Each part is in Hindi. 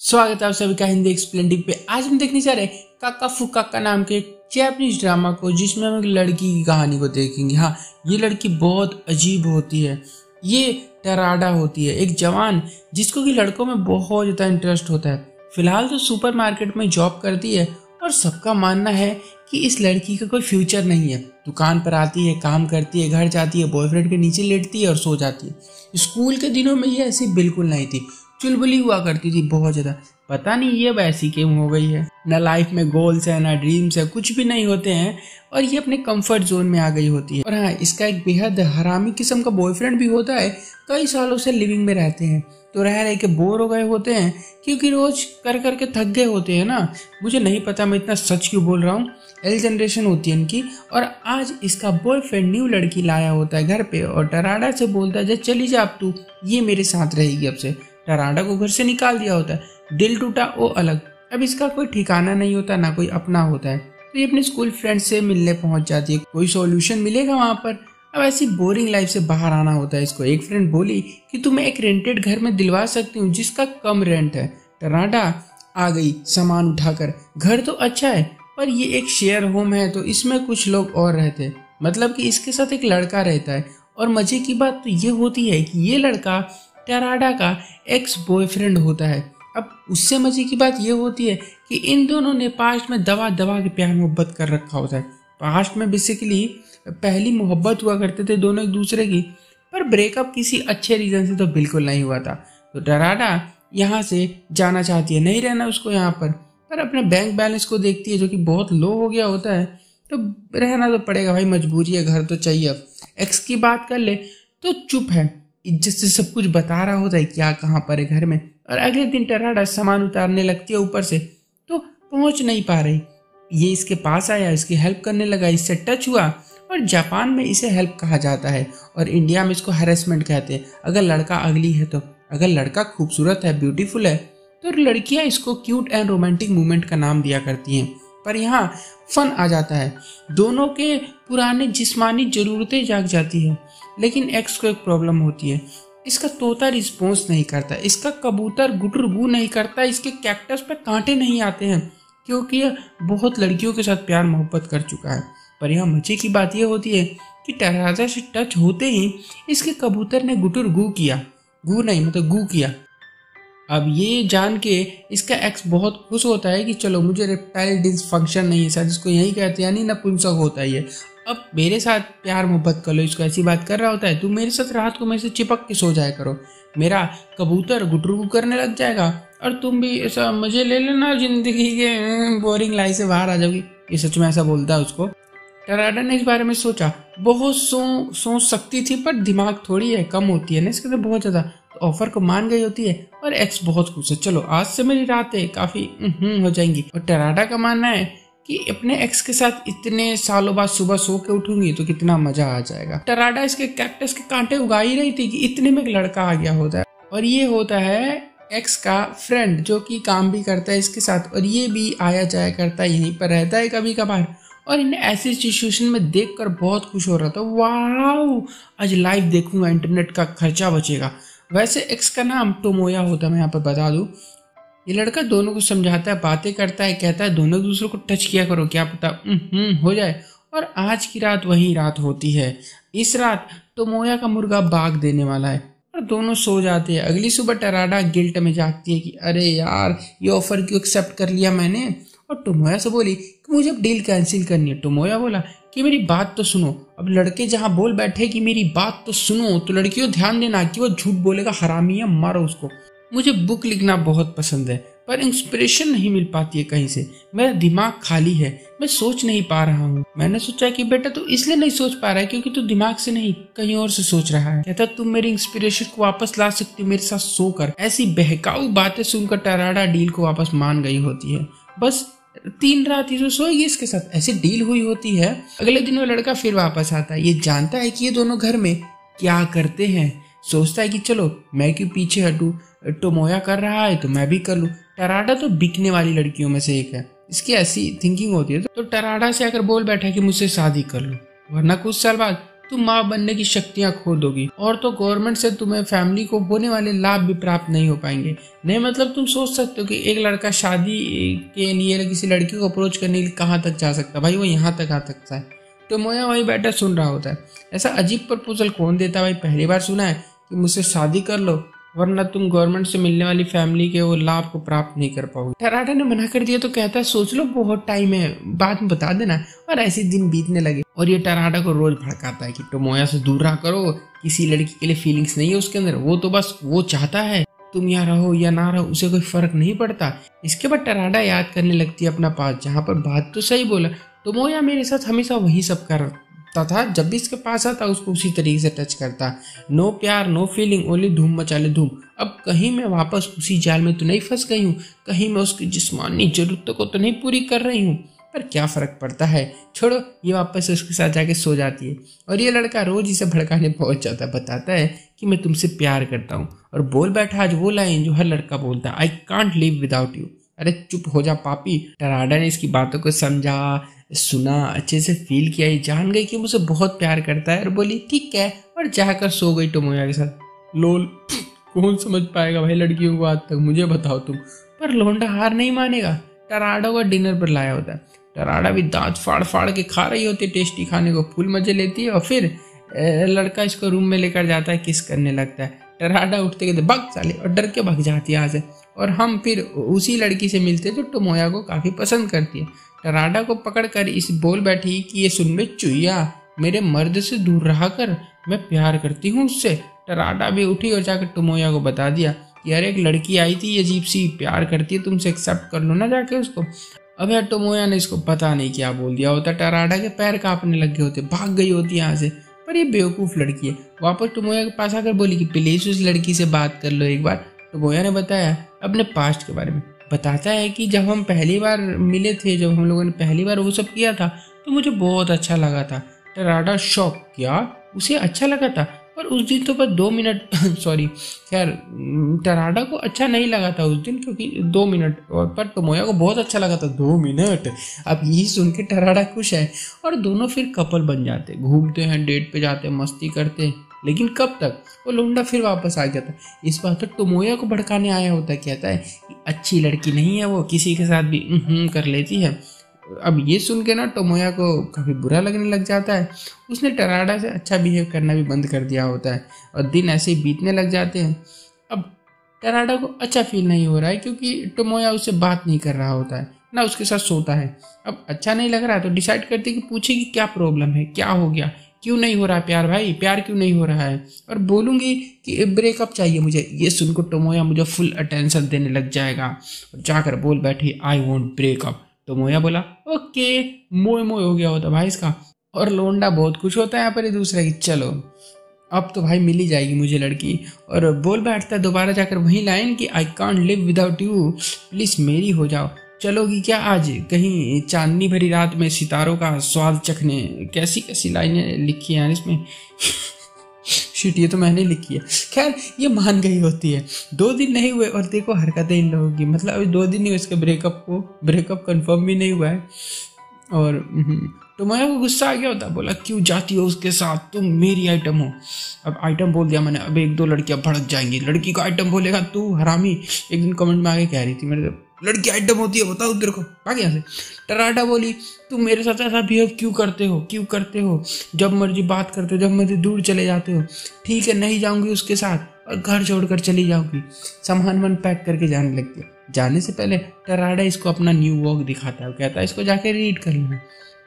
स्वागत है आप सभी का हिंदी एक्सप्लेंडिंग पे। आज हम देखने जा रहे हैं काका फुकाका नाम के जैपनीज ड्रामा को, जिसमें हम एक लड़की की कहानी को देखेंगे। हाँ ये लड़की बहुत अजीब होती है। ये टराडा होती है, एक जवान, जिसको कि लड़कों में बहुत ज़्यादा इंटरेस्ट होता है। फ़िलहाल तो सुपर मार्केट में जॉब करती है और सबका मानना है कि इस लड़की का कोई फ्यूचर नहीं है। दुकान पर आती है, काम करती है, घर जाती है बॉयफ्रेंड के नीचे लेटती है और सो जाती है। स्कूल के दिनों में ये ऐसी बिल्कुल नहीं थी। चुलबुली हुआ करती थी बहुत ज़्यादा। पता नहीं ये वैसी क्यों हो गई है। ना लाइफ में गोल्स है, ना ड्रीम्स है, कुछ भी नहीं होते हैं, और ये अपने कंफर्ट जोन में आ गई होती है। और हाँ इसका एक बेहद हरामी किस्म का बॉयफ्रेंड भी होता है, कई सालों से लिविंग में रहते हैं। तो रह रहे के बोर हो गए होते हैं, क्योंकि रोज कर कर के थक गए होते हैं ना। मुझे नहीं पता, मैं इतना सच क्यों बोल रहा हूँ। एल जनरेशन होती है इनकी, और आज इसका बॉयफ्रेंड न्यू लड़की लाया होता है घर पे, और डराडा से बोलता है चली जा अब तू, ये मेरे साथ रहेगी अब से। टराडा को घर से निकाल दिया होता है। दिल टूटा, वो अलग। अब इसका कोई ठिकाना नहीं होता, ना कोई अपना होता है। तो ये अपने स्कूल फ्रेंड से मिलने पहुँच जाती है। कोई सॉल्यूशन मिलेगा वहाँ पर? अब ऐसी बोरिंग लाइफ से बाहर आना होता है इसको। एक फ्रेंड बोली कि तुम्हें एक रेंटेड घर में दिलवा सकती हूँ, जिसका कम रेंट है। टराडा आ गई सामान उठाकर। घर तो अच्छा है, पर ये एक शेयर होम है तो इसमें कुछ लोग और रहते मतलब कि इसके साथ एक लड़का रहता है। और मज़े की बात तो ये होती है कि ये लड़का टेराडा का एक्स बॉयफ्रेंड होता है। अब उससे मज़े की बात यह होती है कि इन दोनों ने पास्ट में दवा दवा के प्यार मोहब्बत कर रखा होता है। पास्ट में बेसिकली पहली मोहब्बत हुआ करते थे दोनों एक दूसरे की, पर ब्रेकअप किसी अच्छे रीज़न से तो बिल्कुल नहीं हुआ था। तो डराडा यहाँ से जाना चाहती है, नहीं रहना उसको यहाँ पर पर अपने बैंक बैलेंस को देखती है जो कि बहुत लो हो गया होता है। तो रहना तो पड़ेगा भाई, मजबूरी है, घर तो चाहिए। अब एक्स की बात कर ले तो चुप है। इज़्ज़त से सब कुछ बता रहा होता है क्या कहाँ पर है घर में, और अगले दिन टराडा सामान उतारने लगती है ऊपर से तो पहुँच नहीं पा रही। ये इसके पास आया, इसकी हेल्प करने लगा, इससे टच हुआ, और जापान में इसे हेल्प कहा जाता है, और इंडिया में इसको हेरेसमेंट कहते हैं। अगर लड़का अगली है तो अगर लड़का खूबसूरत है ब्यूटीफुल है तो लड़कियाँ इसको क्यूट एंड रोमांटिक मूवमेंट का नाम दिया करती हैं। पर यहाँ फन आ जाता है। दोनों के पुराने जिस्मानी ज़रूरतें जाग जाती है, लेकिन एक्स को एक प्रॉब्लम होती है। इसका तोता रिस्पॉन्स नहीं करता, इसका कबूतर गुटर गु नहीं करता, इसके कैक्टस पर कांटे नहीं आते हैं, क्योंकि यह बहुत लड़कियों के साथ प्यार मोहब्बत कर चुका है। पर यहाँ मज़े की बात यह होती है कि टराजा से टच होते ही इसके कबूतर ने गुटर गु किया। गु नहीं मतलब गु किया। अब ये जान के इसका एक्स बहुत खुश होता है कि चलो, मुझे रेप्टाइल डिसफंक्शन नहीं है, शायद इसको यही कहते हैं, यानी नपुंसक होता है ये अब मेरे साथ प्यार मोहब्बत कर लो इसको ऐसी बात कर रहा होता है तुम मेरे साथ रात को मेरे से चिपक के सो जाया करो। मेरा कबूतर गुटरू करने लग जाएगा, और तुम भी ऐसा मज़े ले लेना ज़िंदगी के बोरिंग लाइफ से बाहर आ जाओगी। ये सच में ऐसा बोलता है उसको। टराडा ने इस बारे में सोचा, बहुत सो, सोच सकती थी, पर दिमाग थोड़ी है, कम होती है ना इसके तो बहुत ज़्यादा। तो ऑफ़र को मान गई होती है और एक्स बहुत खुश है। चलो, आज से मेरी रातें काफ़ी हो जाएँगी। और टराडा का मानना है कि अपने एक्स के साथ इतने सालों बाद सुबह सो के उठूँगी तो कितना मज़ा आ जाएगा। टराडा इसके कैक्टस के कांटे उगा ही रही थी कि इतने में एक लड़का आ गया होता है। और ये होता है एक्स का फ्रेंड जो कि काम भी करता है इसके साथ और ये भी आया जाया करता है, यहीं पर रहता है कभी कभार। और इन्हें ऐसी सिचुएशन में देखकर बहुत खुश हो रहा था। वाह आज लाइव देखूँगा इंटरनेट का खर्चा बचेगा। वैसे एक्स का नाम टोमोया होता है, मैं यहाँ पर बता दूँ। ये लड़का दोनों को समझाता है, बातें करता है, कहता है, दोनों दूसरे को टच किया करो, क्या पता हम्म हो जाए। और आज की रात वही रात होती है। इस रात तो मोया का मुर्गा बाग देने वाला है और दोनों सो जाते हैं। अगली सुबह टराडा गिल्ट में जागती है कि, अरे यार, ये ऑफ़र क्यों एक्सेप्ट कर लिया मैंने? और टोमोया से बोली कि, मुझे अब डील कैंसिल करनी है। टोमोया बोला कि मेरी बात तो सुनो। अब लड़के जहाँ बोल बैठे कि मेरी बात तो सुनो तो लड़कियों ध्यान देना कि वो झूठ बोलेगा हरामी है मारो उसको। मुझे बुक लिखना बहुत पसंद है, पर इंस्पिरेशन नहीं मिल पाती है कहीं से। मेरा दिमाग खाली है, मैं सोच नहीं पा रहा हूँ। मैंने सोचा कि बेटा तू इसलिए नहीं सोच पा रहा है क्योंकि तू दिमाग से नहीं, कहीं और से सोच रहा है। कहता तुम मेरी इंस्पिरेशन को वापस ला सकती मेरे साथ सोकर ऐसी बहकाऊ बातें सुनकर टराडा डील को वापस मान गई होती है। बस तीन रात ही सोएगी इसके साथ ऐसी डील हुई होती है। अगले दिन वो लड़का फिर वापस आता है। ये जानता है कि ये दोनों घर में क्या करते हैं। सोचता है कि चलो, मैं क्यों पीछे हटू? टोमोया कर रहा है तो मैं भी कर लूँ। टराडा तो बिकने वाली लड़कियों में से एक है। इसकी ऐसी थिंकिंग होती है। तो टराडा से अगर बोल बैठा कि मुझसे शादी कर लो। वरना कुछ साल बाद तुम माँ बनने की शक्तियाँ खो दोगी और तो गवर्नमेंट से तुम्हें फैमिली को होने वाले लाभ भी प्राप्त नहीं हो पाएँगे। नहीं मतलब तुम सोच सकते हो कि एक लड़का शादी के लिए किसी लड़की को अप्रोच करने के लिए कहाँ तक जा सकता है? भाई वो यहाँ तक आ सकता है। तो मोया वही बैठा सुन रहा होता है। ऐसा अजीब प्रपोजल कौन देता है? भाई पहली बार सुना है कि मुझसे शादी कर लो। वरना तुम गवर्नमेंट से मिलने वाली फैमिली के वो लाभ को प्राप्त नहीं कर पाओगे। टराटा ने मना कर दिया तो कहता है, सोच लो, बहुत टाइम है, बाद में बता देना। और ऐसे दिन बीतने लगे। और ये टराटा को रोज भड़काता है कि टोमोया से दूर रहा करो, किसी लड़की के लिए फीलिंग्स नहीं है उसके अंदर। वो तो बस, वो चाहता है, तुम यहाँ रहो, या ना रहो, उसे कोई फ़र्क नहीं पड़ता। इसके बाद टराडा याद करने लगती है अपना पास, जहाँ पर बात तो सही बोला। टोमोया मेरे साथ हमेशा वही सब कर तथा जब भी इसके पास आता, उसको उसी तरीके से टच करता। नो प्यार नो फीलिंग ओनली धूम मचाले धूम। अब कहीं मैं वापस उसी जाल में तो नहीं फंस गई हूँ, कहीं मैं उसकी जिस्मानी जरूरतों को तो नहीं पूरी कर रही हूँ। पर क्या फ़र्क पड़ता है? छोड़ो, ये वापस उसके साथ जाके सो जाती है। और ये लड़का रोज इसे भड़काने पहुँच जाता है बताता है कि मैं तुमसे प्यार करता हूँ। और बोल बैठा, आज वो लाइन जो हर लड़का बोलता है I can't live without you अरे चुप हो जा, पापी। टराडा ने इसकी बातों को समझा सुना, अच्छे से फील किया, ये जान गई कि मुझे बहुत प्यार करता है और बोली, ठीक है। और जाकर सो गई टोमोया के साथ। लोल, कौन समझ पाएगा भाई लड़कियों को आज तक? मुझे बताओ तुम। पर लोंडा हार नहीं मानेगा। टराडा का डिनर पर लाया होता है। टराडा भी दांत फाड़ फाड़ के खा रही होती है, टेस्टी खाने को फूल मज़े लेती है और फिर लड़का इसको रूम में लेकर जाता है, किस करने लगता है। टराडा उठते कहते, भग चाले और डर के भग जाती है यहाँ से। और हम फिर उसी लड़की से मिलते हैं जो टोमोया को काफ़ी पसंद करती है। टराडा को पकड़कर इस बोल बैठी कि ये सुन में चुईया मेरे मर्द से दूर रहा कर, मैं प्यार करती हूँ उससे। टराडा भी उठी और जाकर टोमोया को बता दिया कि यार एक लड़की आई थी अजीब सी प्यार करती है, तुमसे एक्सेप्ट कर लो ना जाके उसको। अब यार टोमोया ने इसको पता नहीं क्या बोल दिया होता टराडा के पैर कांपने लगे होते, भाग गई होती यहाँ से। पर ये बेवकूफ़ लड़की है। वापस टोमोया के पास आकर बोली कि, प्लीज़ उस लड़की से बात कर लो एक बार। टोमोया ने बताया अपने पास्ट के बारे में। बताता है कि जब हम पहली बार मिले थे, जब हम लोगों ने पहली बार वो सब किया था तो मुझे बहुत अच्छा लगा था। टराडा शॉक, क्या? उसे अच्छा लगा था? पर उस दिन तो बस दो मिनट सॉरी खैर, टराडा को अच्छा नहीं लगा था उस दिन क्योंकि दो मिनट, और पर टोमोया को बहुत अच्छा लगा था, दो मिनट। अब यही सुन के टराडा खुश है और दोनों फिर कपल बन जाते, घूमते हैं, डेट पे जाते हैं, मस्ती करते हैं। लेकिन कब तक? वो लोंडा फिर वापस आ गया था इस बार तो टोमोया को भड़काने आया होता, कहता है अच्छी लड़की नहीं है वो, किसी के साथ भी कर लेती है। अब ये सुन के ना टोमोया को काफ़ी बुरा लगने लग जाता है। उसने टराडा से अच्छा बिहेव करना भी बंद कर दिया होता है और दिन ऐसे ही बीतने लग जाते हैं। अब टराडा को अच्छा फील नहीं हो रहा है क्योंकि टोमोया उससे बात नहीं कर रहा होता है, ना उसके साथ सोता है। अब अच्छा नहीं लग रहा है तो डिसाइड करती कि पूछे कि क्या प्रॉब्लम है, क्या हो गया? क्यों नहीं हो रहा प्यार भाई? प्यार क्यों नहीं हो रहा है? और बोलूँगी कि ब्रेकअप चाहिए मुझे। ये सुनकर टोमोया मुझे फुल अटेंशन देने लग जाएगा। और जाकर बोल बैठी आई वॉन्ट ब्रेकअप तो मोया बोला, ओके, मोए मोए हो गया होता भाई इसका। और लोंडा बहुत खुश होता है यहाँ पर दूसरा की, चलो, अब तो भाई मिल ही जाएगी मुझे लड़की। और बोल बैठता है दोबारा जाकर वही लाइन कि I can't live without you please मेरी हो जाओ। चलोगी क्या आज? कहीं चांदनी भरी रात में सितारों का स्वाद चखने कैसी कैसी लाइनें लिखी हैं इसमें? शिट ये तो मैंने लिखी है। खैर ये मान गई होती है। दो दिन नहीं हुए और देखो हरकतें इन लोगों की। मतलब अभी दो दिन हुए इसके ब्रेकअप को ब्रेकअप कन्फर्म भी नहीं हुआ है। और हम्म, तो मैं को गुस्सा आ गया होता? बोला क्यों जाती हो उसके साथ? तुम मेरी आइटम हो। अब आइटम बोल दिया मैंने अब एक दो लड़कियाँ भड़क जाएँगी। लड़की का आइटम बोलेगा तू हरामी। एक दिन कमेंट में आगे कह रही थी मेरे लड़की आइटम होती है, बताओ तेरे को। भाग यहाँ से टराटा बोली, तुम मेरे साथ ऐसा बिहेव क्यों करते हो? क्यों करते हो? जब मर्ज़ी बात करते हो, जब मर्ज़ी दूर चले जाते हो। ठीक है, नहीं जाऊँगी उसके साथ और घर छोड़कर चली जाऊँगी। सामान वन पैक करके जाने लगती है जाने से पहले टराडा इसको अपना न्यू वर्क दिखाता है। कहता है, इसको जाके रीड कर लेना।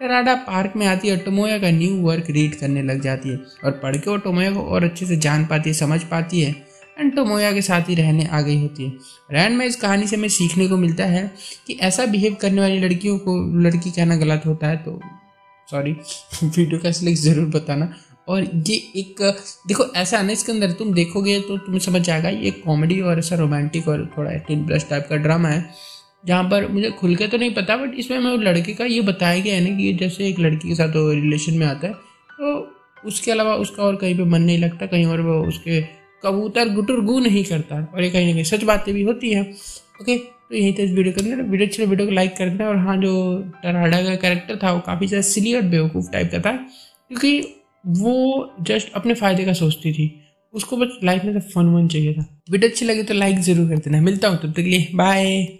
टराडा पार्क में आती है टोमोया का न्यू वर्क रीड करने लग जाती है और पढ़ के वो टोमोया को और अच्छे से जान पाती है, समझ पाती है। एंटोमोया के साथ ही रहने आ गई होती है। रैन में इस कहानी से हमें सीखने को मिलता है कि ऐसा बिहेव करने वाली लड़कियों को लड़की कहना गलत होता है तो सॉरी वीडियो का इसलिए ज़रूर बताना। और ये एक, देखो, ऐसा ना, इसके अंदर तुम देखोगे तो तुम्हें समझ आएगा, ये कॉमेडी और ऐसा रोमांटिक और थोड़ा एटीन प्लस टाइप का ड्रामा है, जहाँ पर मुझे खुल के तो नहीं पता बट इसमें मैं लड़के का ये बताया गया है ना कि जैसे एक लड़की के साथ वो रिलेशन में आता है तो उसके अलावा उसका और कहीं पे मन नहीं लगता, कहीं और वो उसके कबूतर गुटर गु नहीं करता। और ये कहीं ना कहीं सच बातें भी होती हैं। ओके तो यहीं तक इस वीडियो का वीडियो अच्छी वीडियो को लाइक कर देना। और हाँ जो टराडा का कैरेक्टर था, वो काफ़ी ज़्यादा सिली और बेवकूफ़ टाइप का था। क्योंकि वो जस्ट अपने फ़ायदे का सोचती थी। उसको बस लाइफ में तो फन वन चाहिए था। वीडियो अच्छी लगी तो लाइक ज़रूर कर देना। मिलता हूँ तब तक के लिए। बाय